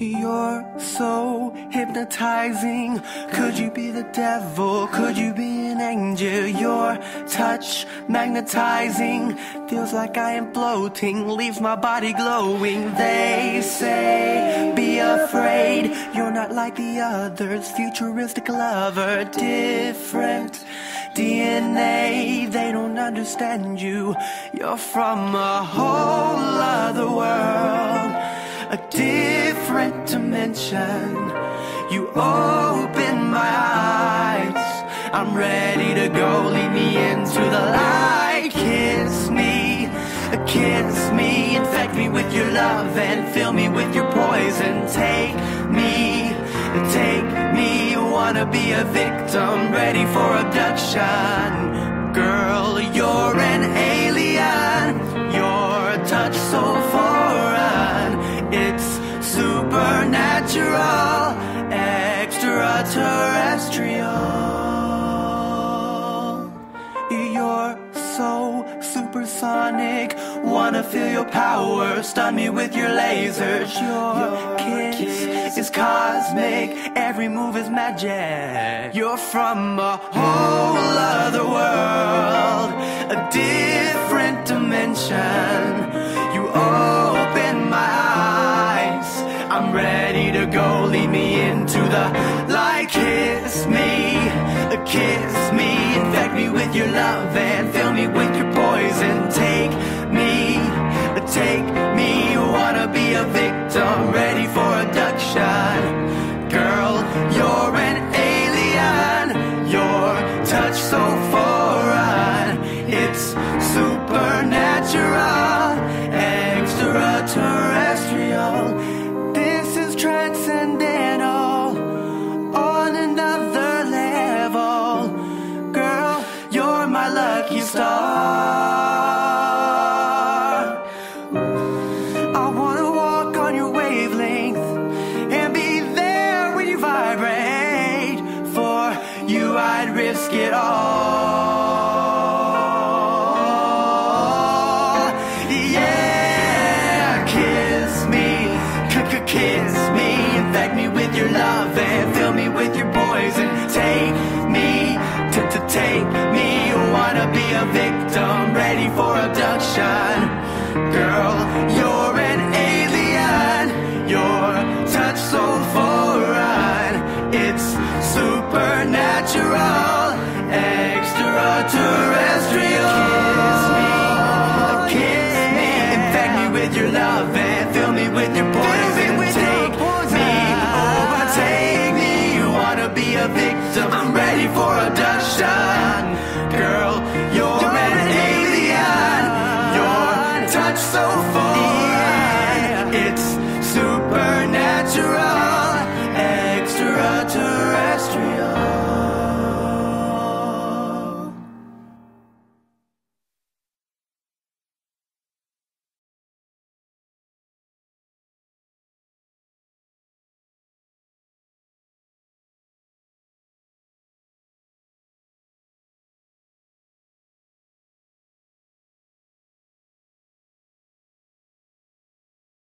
You're so hypnotizing. Could you be the devil? Could you be an angel? Your touch magnetizing. Feels like I am floating, leaves my body glowing. They say, be afraid. You're not like the others. Futuristic lover, different. DNA, they don't understand you. You're from a whole other world a different dimension. You open my eyes. I'm ready to go. Lead me into the light. Kiss me, kiss me. Infect me with your love and fill me with your poison. Take me, take me. Wanna be a victim, ready for abduction. Girl, you're an alien. Your touch so foreign. It's supernatural, extraterrestrial. You're so supersonic. Wanna feel your power, stun me with your lasers. Your, kiss, is cosmic, every move is magic. You're from a whole other world, a different dimension. Go. Lead me into the light. Kiss me, kiss me, infect me with your love and fill me with your poison. Take me, take me. Wanna be a victim, ready for risk it all. Yeah, kiss me, kiss with your love.